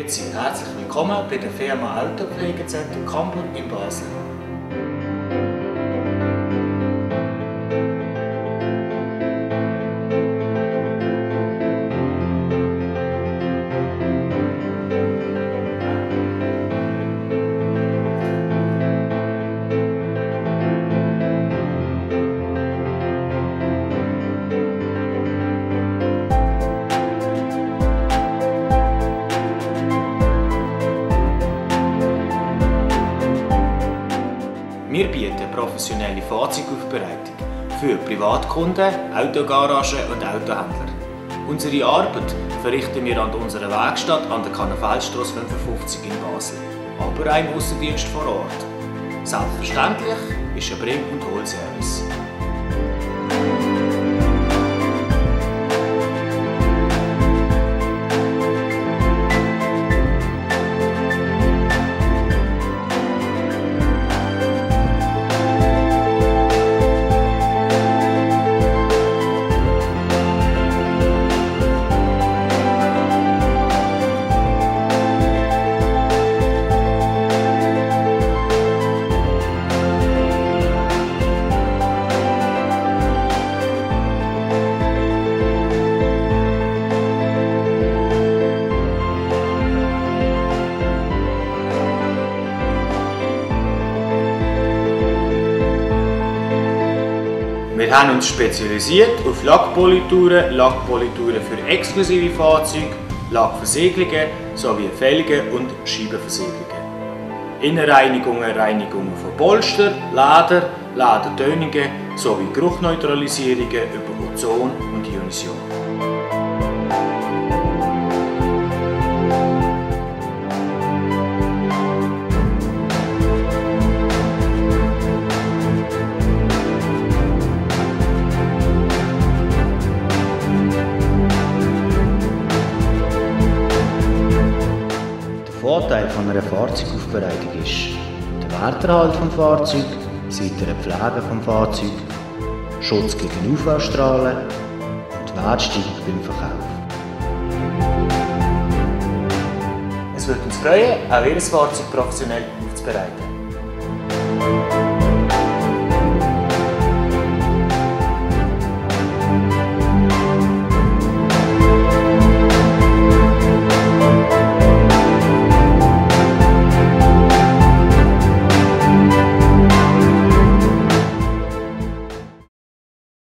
jetzt sind herzlich willkommen bei der Firma Autopflegezentrum Kampel in Basel. Wir bieten professionelle Fahrzeugaufbereitung für Privatkunden, Autogaragen und Autohändler. Unsere Arbeit verrichten wir an unserer Werkstatt an der Kannefeldstrasse 55 in Basel, aber auch im Aussendienst vor Ort. Selbstverständlich ist ein Bring- und Holservice. Wir haben uns spezialisiert auf Lackpolituren, Lackpolituren für exklusive Fahrzeuge, Lackversiegelungen sowie Felgen und Scheibenversiegelungen. Innenreinigungen, Reinigungen von Polster, Leder, Ledertönungen sowie Geruchneutralisierungen über Ozon und Ionisierung. Vorteil von einer Fahrzeugaufbereitung ist der Werterhalt vom Fahrzeug, seitere Pflege vom Fahrzeug, Schutz gegen UV-Strahlen und Wertsteigerung beim Verkauf. Es würde uns freuen, auch Ihr Fahrzeug professionell aufzubereiten.